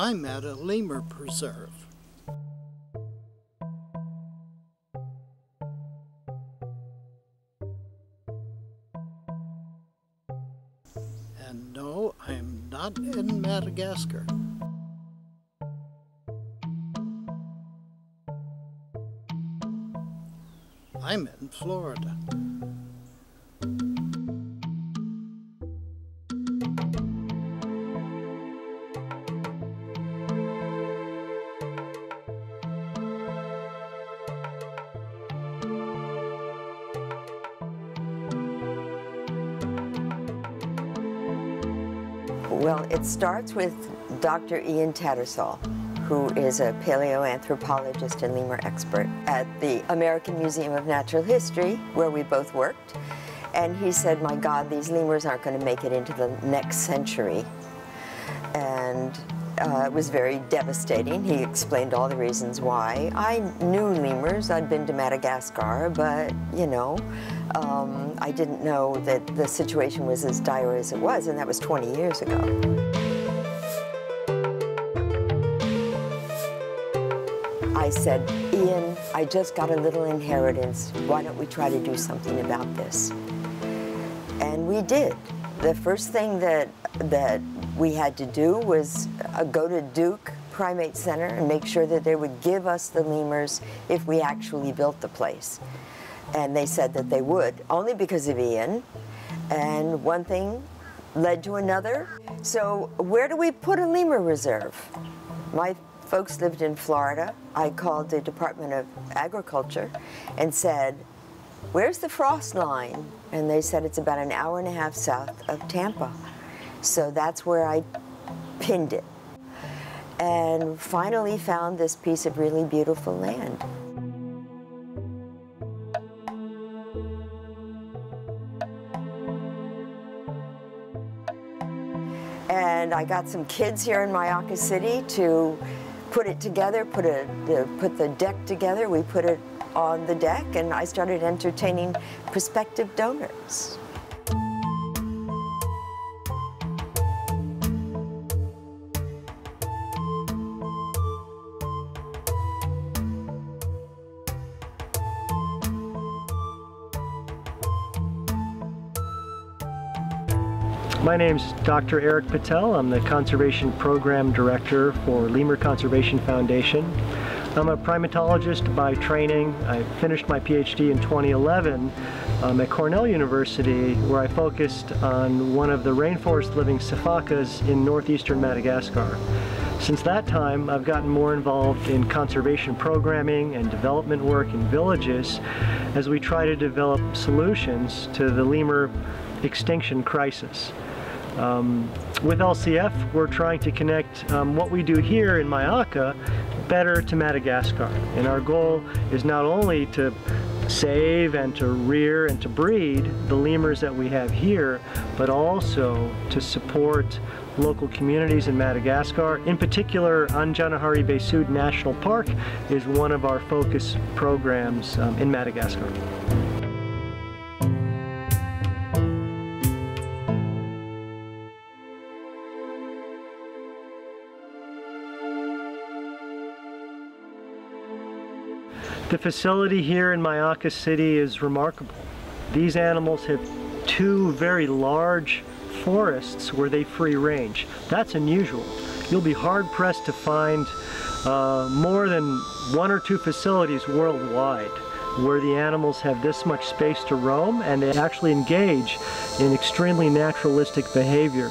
I'm at a lemur preserve. And no, I'm not in Madagascar. I'm in Florida. Well, it starts with Dr. Ian Tattersall, who is a paleoanthropologist and lemur expert at the American Museum of Natural History, where we both worked. And he said, my God, these lemurs aren't going to make it into the next century. And uh, it was very devastating. He explained all the reasons why. I knew lemurs. I'd been to Madagascar, but, you know, um, I didn't know that the situation was as dire as it was, and that was 20 years ago. I said, Ian, I just got a little inheritance. Why don't we try to do something about this? And we did. The first thing that, that we had to do was uh, go to Duke Primate Center and make sure that they would give us the lemurs if we actually built the place. And they said that they would, only because of Ian. And one thing led to another. So where do we put a lemur reserve? My folks lived in Florida. I called the Department of Agriculture and said, where's the frost line? And they said it's about an hour and a half south of Tampa. So that's where I pinned it. And finally found this piece of really beautiful land. And I got some kids here in Myakka City to put it together, put, a, the, uh, put the deck together. We put it on the deck and I started entertaining prospective donors. My name's Dr. Eric Patel. I'm the Conservation Program Director for Lemur Conservation Foundation. I'm a primatologist by training. I finished my PhD in 2011 um, at Cornell University where I focused on one of the rainforest living sifakas in northeastern Madagascar. Since that time, I've gotten more involved in conservation programming and development work in villages as we try to develop solutions to the lemur extinction crisis. Um, with LCF, we're trying to connect um, what we do here in Myakka better to Madagascar. And our goal is not only to save and to rear and to breed the lemurs that we have here, but also to support local communities in Madagascar. In particular, Anjanaharibe-Sud National Park is one of our focus programs um, in Madagascar. The facility here in Myakka City is remarkable. These animals have two very large forests where they free range. That's unusual. You'll be hard pressed to find uh, more than one or two facilities worldwide where the animals have this much space to roam and they actually engage in extremely naturalistic behavior.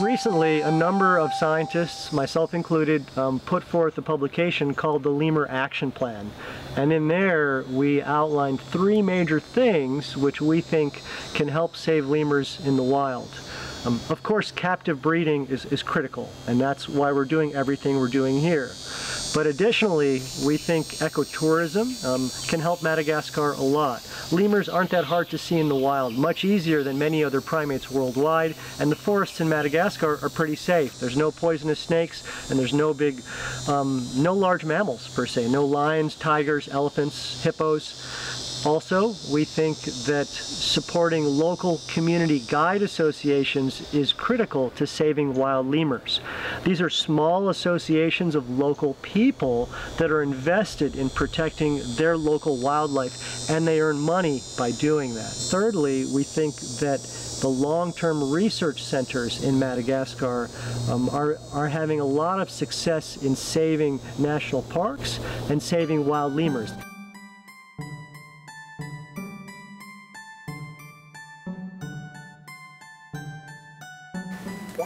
Recently, a number of scientists, myself included, um, put forth a publication called the Lemur Action Plan. And in there, we outlined three major things which we think can help save lemurs in the wild. Um, of course, captive breeding is, is critical, and that's why we're doing everything we're doing here. But additionally, we think ecotourism um, can help Madagascar a lot. Lemurs aren't that hard to see in the wild, much easier than many other primates worldwide, and the forests in Madagascar are pretty safe. There's no poisonous snakes, and there's no big, um, no large mammals per se, no lions, tigers, elephants, hippos. Also, we think that supporting local community guide associations is critical to saving wild lemurs. These are small associations of local people that are invested in protecting their local wildlife and they earn money by doing that. Thirdly, we think that the long-term research centers in Madagascar um, are, are having a lot of success in saving national parks and saving wild lemurs.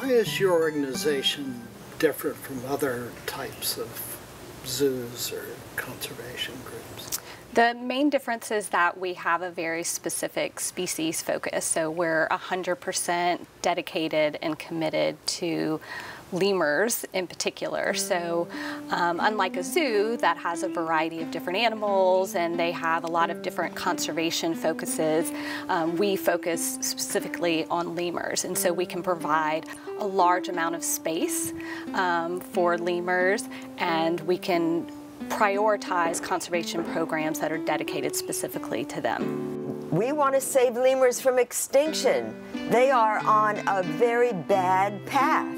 Why is your organization different from other types of zoos or conservation groups? The main difference is that we have a very specific species focus. So we're 100% dedicated and committed to lemurs in particular. So um, unlike a zoo that has a variety of different animals and they have a lot of different conservation focuses, um, we focus specifically on lemurs. And so we can provide a large amount of space um, for lemurs and we can prioritize conservation programs that are dedicated specifically to them. We want to save lemurs from extinction. They are on a very bad path.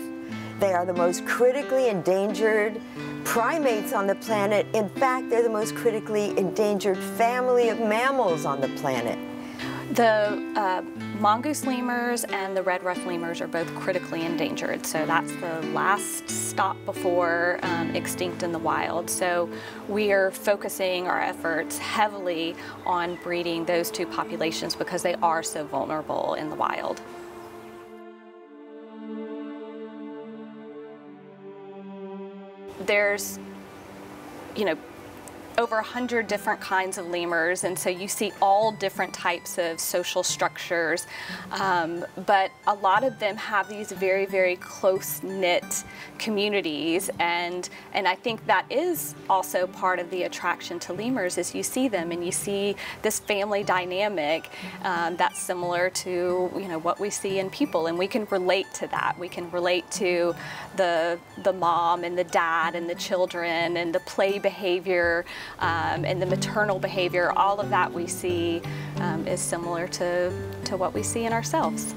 They are the most critically endangered primates on the planet. In fact, they're the most critically endangered family of mammals on the planet. The uh, mongoose lemurs and the red ruff lemurs are both critically endangered, so that's the last stop before um, extinct in the wild. So we are focusing our efforts heavily on breeding those two populations because they are so vulnerable in the wild. there's, you know, over 100 different kinds of lemurs, and so you see all different types of social structures. Um, but a lot of them have these very, very close-knit communities, and, and I think that is also part of the attraction to lemurs is you see them and you see this family dynamic um, that's similar to you know what we see in people, and we can relate to that. We can relate to the, the mom and the dad and the children and the play behavior um, and the maternal behavior, all of that we see um, is similar to, to what we see in ourselves.